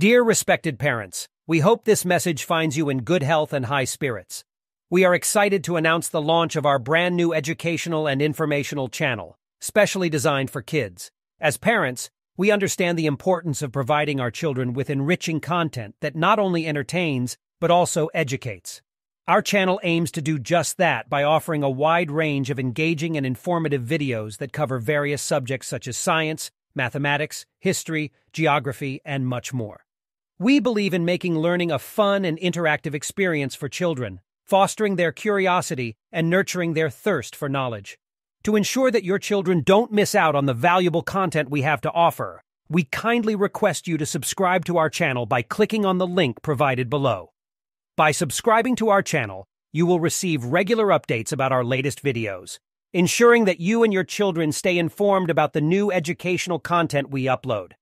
Dear respected parents, we hope this message finds you in good health and high spirits. We are excited to announce the launch of our brand new educational and informational channel, specially designed for kids. As parents, we understand the importance of providing our children with enriching content that not only entertains, but also educates. Our channel aims to do just that by offering a wide range of engaging and informative videos that cover various subjects such as science, mathematics, history, geography, and much more. We believe in making learning a fun and interactive experience for children, fostering their curiosity and nurturing their thirst for knowledge. To ensure that your children don't miss out on the valuable content we have to offer, we kindly request you to subscribe to our channel by clicking on the link provided below. By subscribing to our channel, you will receive regular updates about our latest videos, ensuring that you and your children stay informed about the new educational content we upload.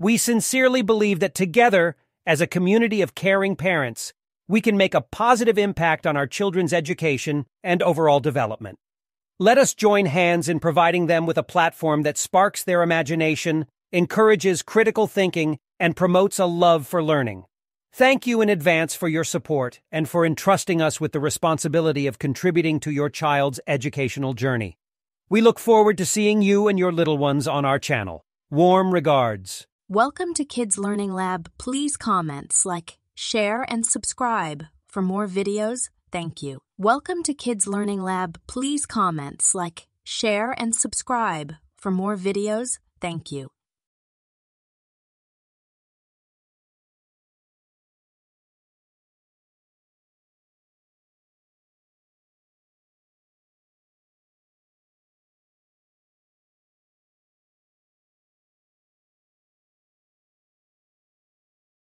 We sincerely believe that together, as a community of caring parents, we can make a positive impact on our children's education and overall development. Let us join hands in providing them with a platform that sparks their imagination, encourages critical thinking, and promotes a love for learning. Thank you in advance for your support and for entrusting us with the responsibility of contributing to your child's educational journey. We look forward to seeing you and your little ones on our channel. Warm regards. Welcome to Kids Learning Lab. Please comments like, share, and subscribe. For more videos, thank you. Welcome to Kids Learning Lab. Please comments like, share, and subscribe. For more videos, thank you.